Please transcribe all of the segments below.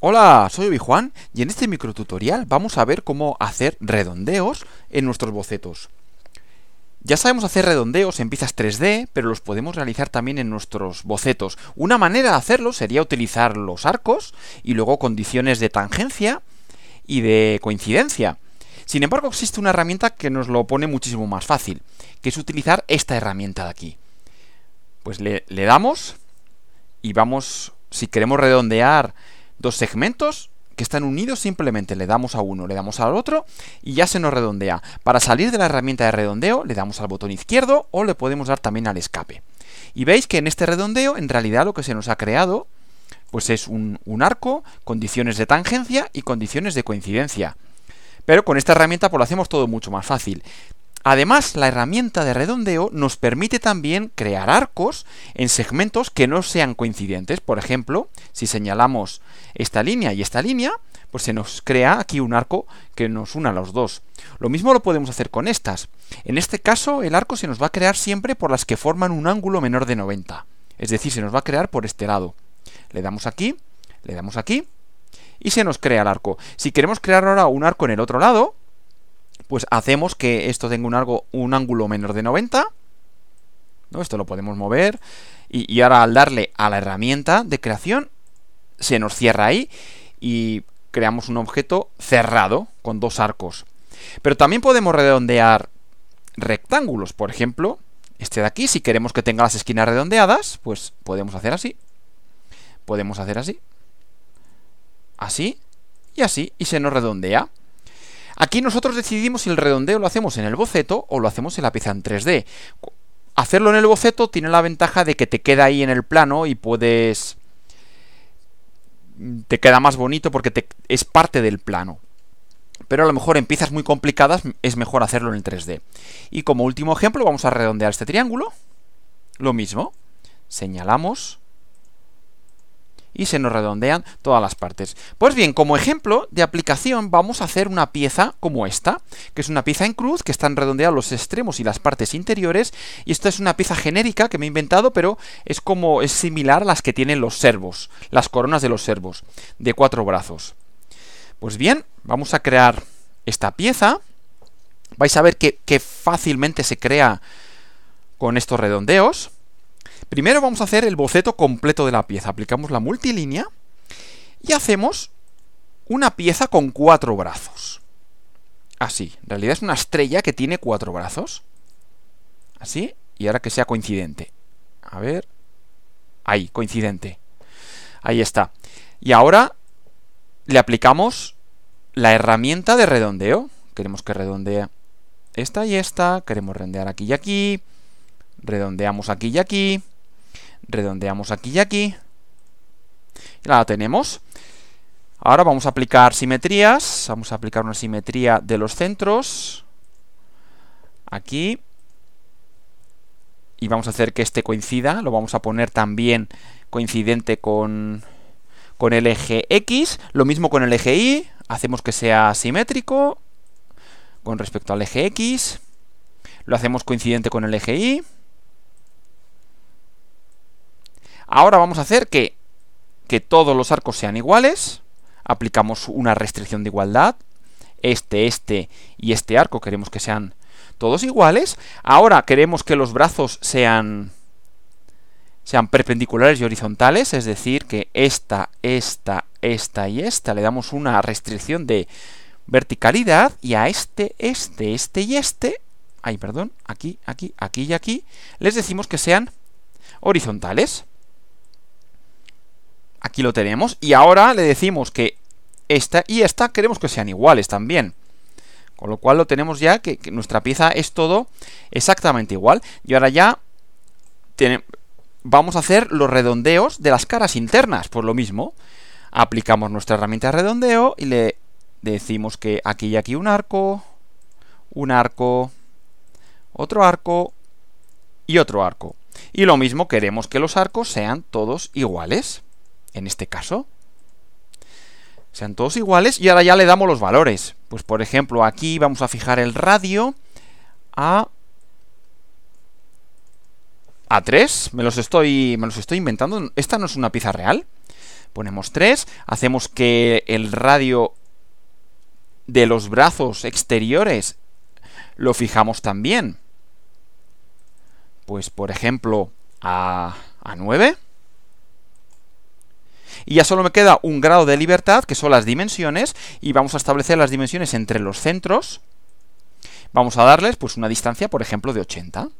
Hola, soy Obi-Juan y en este microtutorial vamos a ver cómo hacer redondeos en nuestros bocetos. Ya sabemos hacer redondeos en piezas 3D, pero los podemos realizar también en nuestros bocetos. Una manera de hacerlo sería utilizar los arcos y luego condiciones de tangencia y de coincidencia. Sin embargo, existe una herramienta que nos lo pone muchísimo más fácil, que es utilizar esta herramienta de aquí. Pues le damos y vamos, si queremos redondear dos segmentos que están unidos, simplemente le damos a uno, le damos al otro y ya se nos redondea. Para salir de la herramienta de redondeo le damos al botón izquierdo o le podemos dar también al escape. Y veis que en este redondeo en realidad lo que se nos ha creado pues es un, un arco, condiciones de tangencia y condiciones de coincidencia. Pero con esta herramienta pues lo hacemos todo mucho más fácil. Además, la herramienta de redondeo nos permite también crear arcos en segmentos que no sean coincidentes. Por ejemplo, si señalamos esta línea y esta línea, pues se nos crea aquí un arco que nos una a los dos. Lo mismo lo podemos hacer con estas. En este caso, el arco se nos va a crear siempre por las que forman un ángulo menor de 90. Es decir, se nos va a crear por este lado. Le damos aquí, le damos aquí, y se nos crea el arco. Si queremos crear ahora un arco en el otro lado, pues hacemos que esto tenga un, un ángulo menor de 90. ¿no? Esto lo podemos mover. Y, y ahora al darle a la herramienta de creación, se nos cierra ahí y creamos un objeto cerrado con dos arcos. Pero también podemos redondear rectángulos, por ejemplo, este de aquí, si queremos que tenga las esquinas redondeadas, pues podemos hacer así. Podemos hacer así. Así y así, y se nos redondea. Aquí nosotros decidimos si el redondeo lo hacemos en el boceto o lo hacemos en la pieza en 3D. Hacerlo en el boceto tiene la ventaja de que te queda ahí en el plano y puedes... te queda más bonito porque te... es parte del plano. Pero a lo mejor en piezas muy complicadas es mejor hacerlo en el 3D. Y como último ejemplo vamos a redondear este triángulo. Lo mismo. Señalamos y se nos redondean todas las partes. Pues bien, como ejemplo de aplicación vamos a hacer una pieza como esta, que es una pieza en cruz, que están redondeados los extremos y las partes interiores, y esta es una pieza genérica que me he inventado, pero es como es similar a las que tienen los servos, las coronas de los servos, de cuatro brazos. Pues bien, vamos a crear esta pieza. Vais a ver que, que fácilmente se crea con estos redondeos. Primero vamos a hacer el boceto completo de la pieza. Aplicamos la multilínea y hacemos una pieza con cuatro brazos. Así. En realidad es una estrella que tiene cuatro brazos. Así. Y ahora que sea coincidente. A ver. Ahí, coincidente. Ahí está. Y ahora le aplicamos la herramienta de redondeo. Queremos que redondee esta y esta. Queremos redondear aquí y aquí. Redondeamos aquí y aquí redondeamos aquí y aquí. La tenemos. Ahora vamos a aplicar simetrías. Vamos a aplicar una simetría de los centros. Aquí. Y vamos a hacer que este coincida. Lo vamos a poner también coincidente con, con el eje X. Lo mismo con el eje Y. Hacemos que sea simétrico con respecto al eje X. Lo hacemos coincidente con el eje Y. Ahora vamos a hacer que, que todos los arcos sean iguales. Aplicamos una restricción de igualdad. Este, este y este arco queremos que sean todos iguales. Ahora queremos que los brazos sean sean perpendiculares y horizontales, es decir, que esta, esta, esta y esta le damos una restricción de verticalidad y a este, este, este y este, ay, perdón, aquí, aquí, aquí y aquí, les decimos que sean horizontales. Aquí lo tenemos. Y ahora le decimos que esta y esta queremos que sean iguales también. Con lo cual lo tenemos ya, que, nuestra pieza es todo exactamente igual. Y ahora ya vamos a hacer los redondeos de las caras internas. Por lo mismo, aplicamos nuestra herramienta de redondeo y le decimos que aquí y aquí un arco, un arco, otro arco y otro arco. Y lo mismo queremos que los arcos sean todos iguales en este caso. Sean todos iguales y ahora ya le damos los valores. Pues por ejemplo aquí vamos a fijar el radio a... A 3, me los estoy, me los estoy inventando. Esta no es una pieza real. Ponemos 3, hacemos que el radio de los brazos exteriores lo fijamos también. Pues por ejemplo a, a 9. Y ya solo me queda un grado de libertad, que son las dimensiones, y vamos a establecer las dimensiones entre los centros. Vamos a darles pues una distancia, por ejemplo, de 80.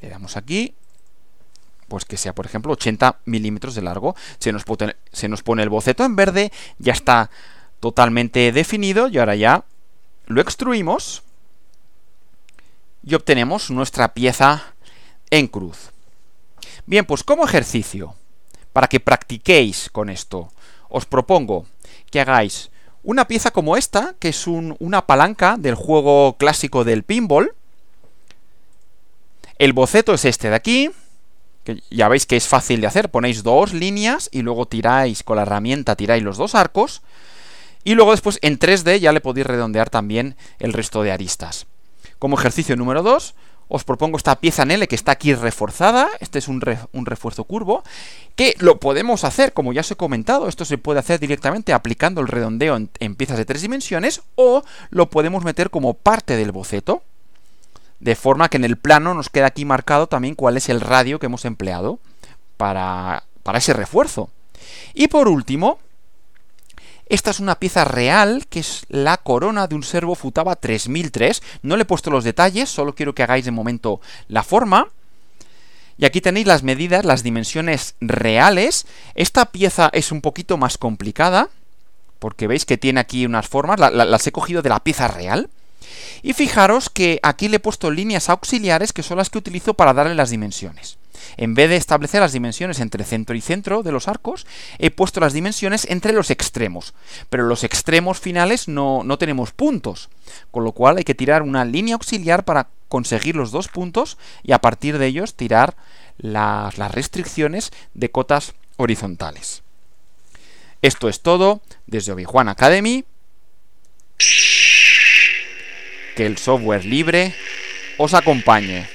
Le damos aquí, pues que sea, por ejemplo, 80 milímetros de largo. Se nos, pone, se nos pone el boceto en verde, ya está totalmente definido, y ahora ya lo extruimos y obtenemos nuestra pieza en cruz. Bien, pues como ejercicio, para que practiquéis con esto, os propongo que hagáis una pieza como esta, que es una palanca del juego clásico del pinball. El boceto es este de aquí, que ya veis que es fácil de hacer. Ponéis dos líneas y luego tiráis con la herramienta, tiráis los dos arcos. Y luego después en 3D ya le podéis redondear también el resto de aristas. Como ejercicio número 2, os propongo esta pieza en L que está aquí reforzada, este es un, refuerzo curvo, que lo podemos hacer, como ya os he comentado, esto se puede hacer directamente aplicando el redondeo en, piezas de tres dimensiones, o lo podemos meter como parte del boceto, de forma que en el plano nos queda aquí marcado también cuál es el radio que hemos empleado para, para ese refuerzo. Y por último, esta es una pieza real, que es la corona de un servo Futaba 3003. No le he puesto los detalles, solo quiero que hagáis de momento la forma. Y aquí tenéis las medidas, las dimensiones reales. Esta pieza es un poquito más complicada, porque veis que tiene aquí unas formas, las he cogido de la pieza real. Y fijaros que aquí le he puesto líneas auxiliares que son las que utilizo para darle las dimensiones. En vez de establecer las dimensiones entre centro y centro de los arcos, he puesto las dimensiones entre los extremos. Pero los extremos finales no, tenemos puntos, con lo cual hay que tirar una línea auxiliar para conseguir los dos puntos y a partir de ellos tirar las, las restricciones de cotas horizontales. Esto es todo desde Obi-Wan Academy. Que el software libre os acompañe.